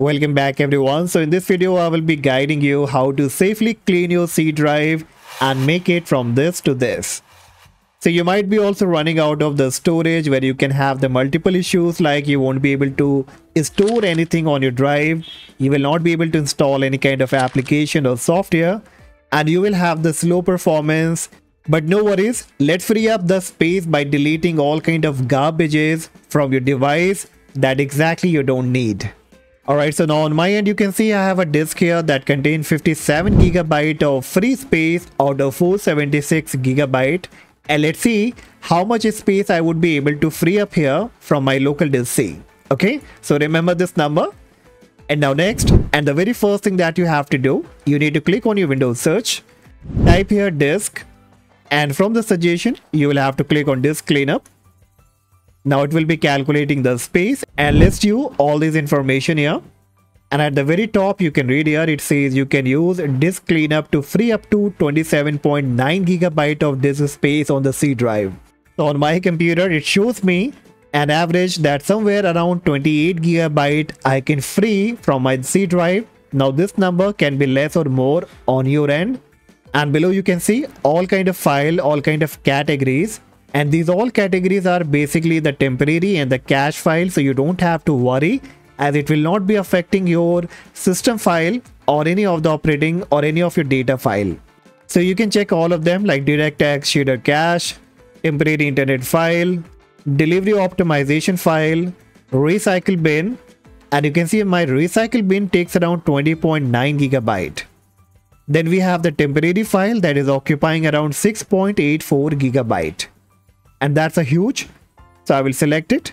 Welcome back everyone. So in this video, I will be guiding you how to safely clean your C drive and make it from this to this. So you might be also running out of the storage where you can have the multiple issues like you won't be able to store anything on your drive. You will not be able to install any kind of application or software and you will have the slow performance. But no worries, let's free up the space by deleting all kind of garbages from your device that exactly you don't need. Alright, so now on my end, you can see I have a disk here that contains 57 gigabyte of free space out of 476 gigabyte. And let's see how much space I would be able to free up here from my local disk C. Okay, so remember this number. And now next, and the very first thing that you have to do, you need to click on your Windows search, type here disk, and from the suggestion, you will have to click on disk cleanup now it will be calculating the space and list you all this information here. And at the very top, you can read here, it says you can use disk cleanup to free up to 27.9 gigabyte of disk space on the C drive. So on my computer, it shows me an average that somewhere around 28 gigabyte I can free from my C drive. Now this number can be less or more on your end. And below you can see all kind of file, all kind of categories and these all categories are basically the temporary and the cache file so you don't have to worry as it will not be affecting your system file or any of the operating or any of your data file. So you can check all of them like DirectX, shader cache, temporary internet file, delivery optimization file, recycle bin, and you can see my recycle bin takes around 20.9 gigabyte. Then we have the temporary file that is occupying around 6.84 gigabyte and that's a huge so i will select it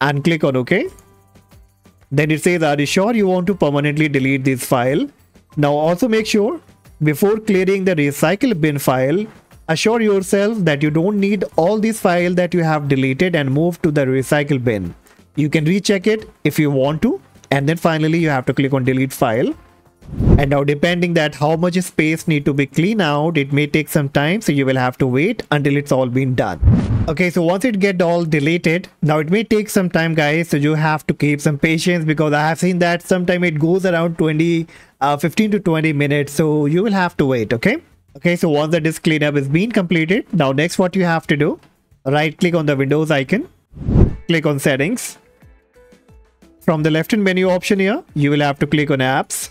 and click on ok then it says are you sure you want to permanently delete this file now also make sure before clearing the recycle bin file assure yourself that you don't need all these files that you have deleted and move to the recycle bin you can recheck it if you want to and then finally you have to click on delete file and now depending that how much space need to be cleaned out, it may take some time. So you will have to wait until it's all been done. Okay, so once it get all deleted, now it may take some time guys. So you have to keep some patience because I have seen that sometime it goes around 20, uh, 15 to 20 minutes. So you will have to wait, okay? Okay, so once the disk cleanup is being completed, now next what you have to do, right click on the Windows icon, click on settings. From the left hand menu option here, you will have to click on apps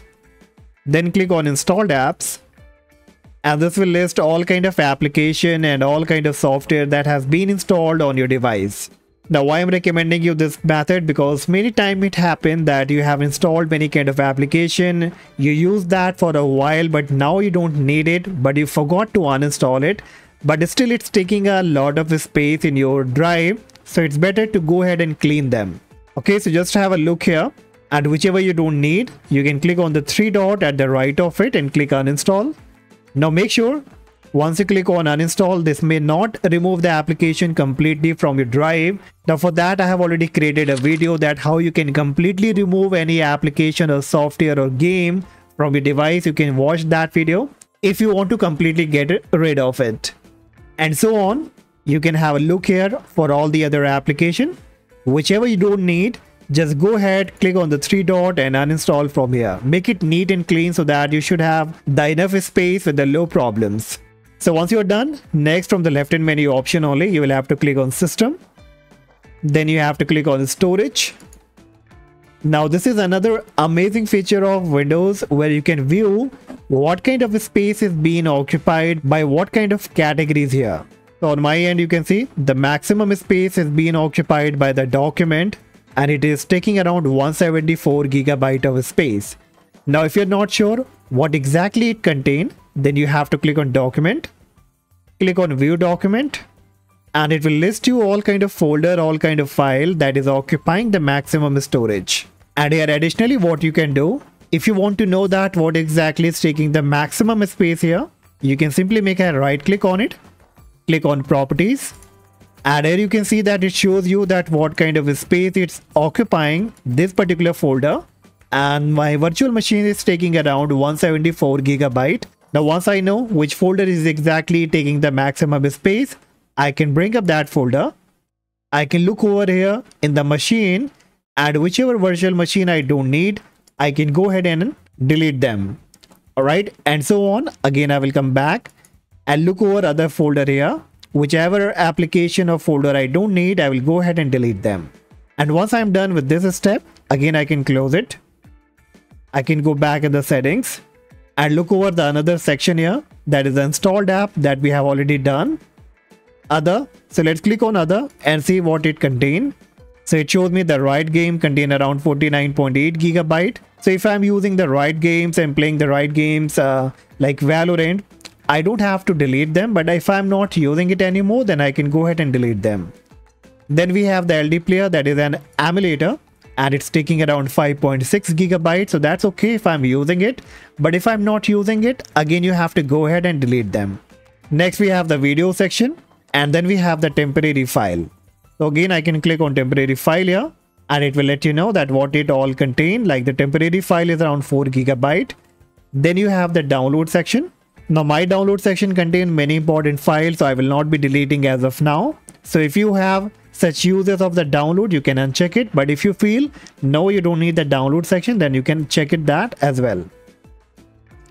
then click on installed apps and this will list all kind of application and all kind of software that has been installed on your device. Now why I'm recommending you this method because many time it happen that you have installed many kind of application, you use that for a while but now you don't need it but you forgot to uninstall it but still it's taking a lot of space in your drive so it's better to go ahead and clean them. Okay so just have a look here and whichever you don't need you can click on the three dot at the right of it and click uninstall now make sure once you click on uninstall this may not remove the application completely from your drive. Now for that i have already created a video that how you can completely remove any application or software or game from your device. You can watch that video if you want to completely get rid of it. And so on. You can have a look here for all the other application. Whichever you don't need just go ahead click on the three dot and uninstall from here. Make it neat and clean so that you should have the enough space with the low problems. So once you're done next from the left hand menu option only you will have to click on system. Then you have to click on storage. Now this is another amazing feature of windows where you can view what kind of space is being occupied by what kind of categories here. So on my end you can see the maximum space is being occupied by the document and it is taking around 174 gigabyte of space. Now if you're not sure what exactly it contains, then you have to click on document, click on view document and it will list you all kind of folder, all kind of file that is occupying the maximum storage. And here additionally what you can do, if you want to know that what exactly is taking the maximum space here, you can simply make a right click on it, click on properties and here you can see that it shows you that what kind of space it's occupying this particular folder and my virtual machine is taking around 174 gigabyte now once i know which folder is exactly taking the maximum space i can bring up that folder i can look over here in the machine and whichever virtual machine i don't need I can go ahead and delete them. Alright, and so on. Again, I will come back and look over other folder here. Whichever application or folder I don't need, I will go ahead and delete them. And once I'm done with this step, again I can close it. I can go back in the settings and look over the another section here that is the installed app that we have already done. Other. So let's click on other and see what it contains. So it shows me the Riot game contain around 49.8 gigabyte. So if I'm using the Riot games and playing the Riot games uh, like Valorant, I don't have to delete them. But if I'm not using it anymore, then I can go ahead and delete them. Then we have the LD player that is an emulator and it's taking around 5.6 gigabytes. So that's okay if I'm using it. But if I'm not using it, again, you have to go ahead and delete them. Next, we have the video section and then we have the temporary file. So again, I can click on temporary file here and it will let you know that what it all contain. Like the temporary file is around 4 gigabyte. Then you have the download section. Now my download section contains many important files, so I will not be deleting as of now. So if you have such users of the download, you can uncheck it. But if you feel no, you don't need the download section, then you can check it that as well.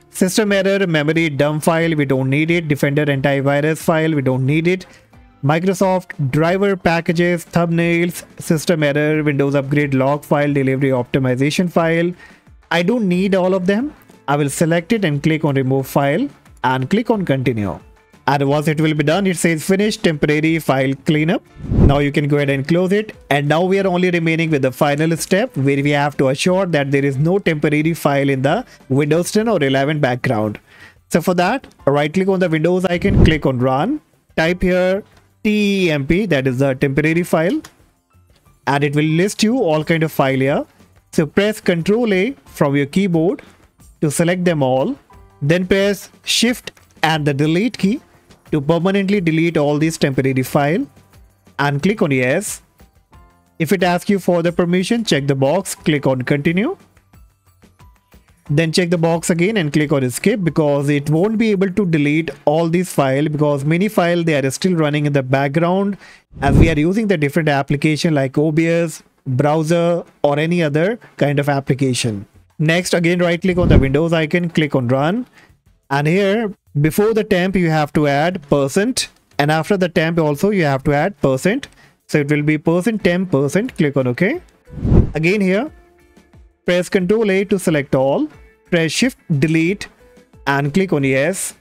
System error, memory dump file, we don't need it. Defender antivirus file, we don't need it. Microsoft driver packages, thumbnails, system error, Windows upgrade log file, delivery optimization file. I don't need all of them. I will select it and click on remove file and click on continue. And once it will be done, it says finish temporary file cleanup. Now you can go ahead and close it. And now we are only remaining with the final step where we have to assure that there is no temporary file in the Windows 10 or 11 background. So for that, right click on the Windows icon, click on run, type here temp that is the temporary file and it will list you all kind of file here so press ctrl a from your keyboard to select them all then press shift and the delete key to permanently delete all these temporary file and click on yes if it asks you for the permission check the box click on continue then check the box again and click on escape because it won't be able to delete all these files because many files they are still running in the background as we are using the different application like OBS, browser or any other kind of application. Next again right click on the Windows icon, click on run and here before the temp you have to add percent and after the temp also you have to add percent. So it will be percent temp percent click on OK. Again here Press Ctrl A to select all. Press Shift Delete and click on Yes.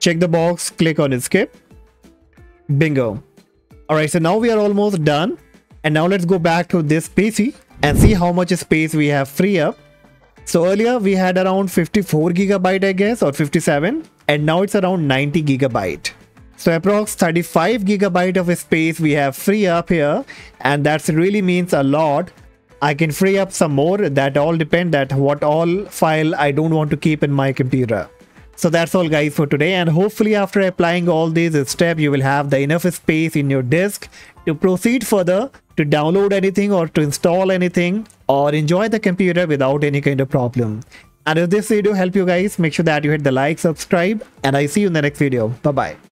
Check the box, click on Escape. Bingo. Alright, so now we are almost done. And now let's go back to this PC and see how much space we have free up. So earlier we had around 54 gigabyte I guess or 57 and now it's around 90 gigabyte. So approx 35 gigabyte of space we have free up here and that really means a lot I can free up some more. That all depend that what all file I don't want to keep in my computer. So that's all guys for today and hopefully after applying all these steps you will have the enough space in your disk to proceed further to download anything or to install anything or enjoy the computer without any kind of problem. And if this video helped you guys make sure that you hit the like, subscribe and I see you in the next video. Bye bye.